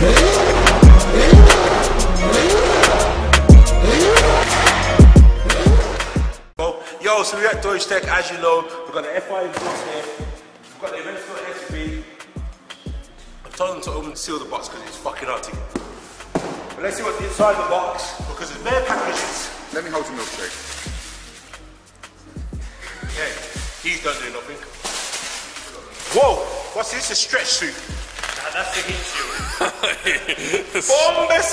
Yo, so we're at Deutsch Tech, as you know, we've got the FI box here, we've got the Invincible XP. I've told them to open seal the box because it's fucking hard to get. But let's see what's inside the box because it's bare packages. Let me hold the milkshake. Okay, he's don't nothing. Whoa, what's this? A stretch suit. That's the heat shield. Bombas!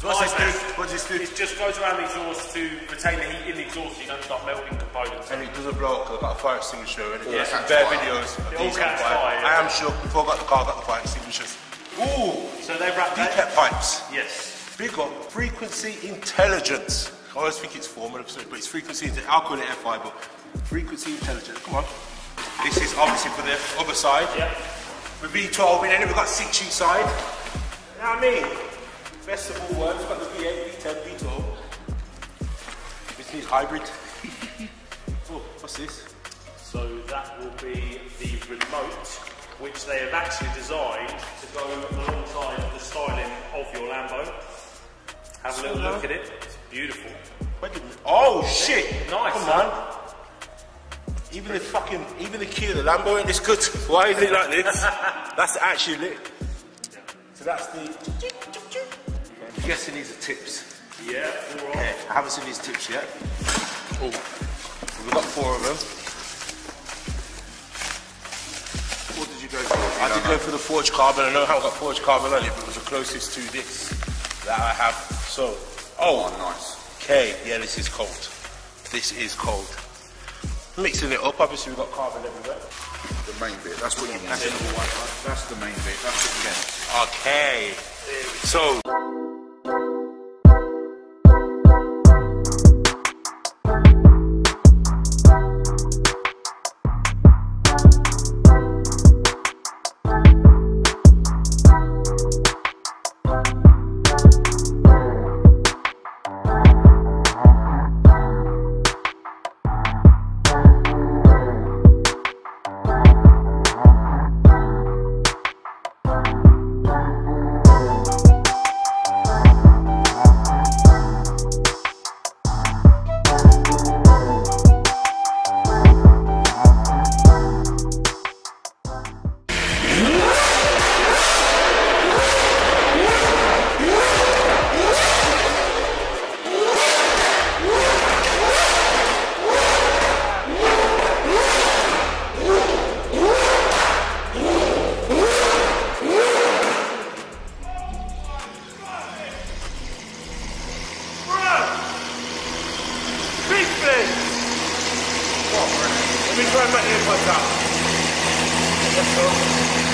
So What's this do? What's this do? It just goes around the exhaust to retain the heat in the exhaust so you don't start melting components. And it doesn't blow because I've got a fire extinguisher and Yeah. some bare videos It all catch fire. fire, yeah. I am sure before I got the car, I got the fire extinguishers. Ooh, So they wrap that. Pipes. Yes. Big up frequency intelligence. I always think it's formula, but it's frequency intelligence. I'll call it FI, but frequency intelligence. Come on. This is obviously for the other side. Yeah. With V12 in it, we've got six sheet side. You know what I mean? Best of all worlds, we've got the V8, V10, V12. This needs hybrid. oh, what's this? So that will be the remote, which they have actually designed to go alongside the styling of your Lambo. Have a little look at it. It's beautiful. Wait a minute. Oh shit! Nice, Come on. Even the fucking, even the key of the Lambo ain't this good. Why is it like this? that's actually lit. So that's the. I'm guessing these are tips. Yeah. Okay, I haven't seen these tips yet. Oh, we've got four of them. What did you go for? I did go for the forged carbon. I know how I got forged carbon on it, but it was the closest to this that I have. So, Oh, oh nice. okay, yeah, this is cold. This is cold. Mixing it up, obviously we've got carbon everywhere. The main bit. That's what you want. That's the main bit. That's what you want. Okay. So. Me try my earbuds out. Let's go.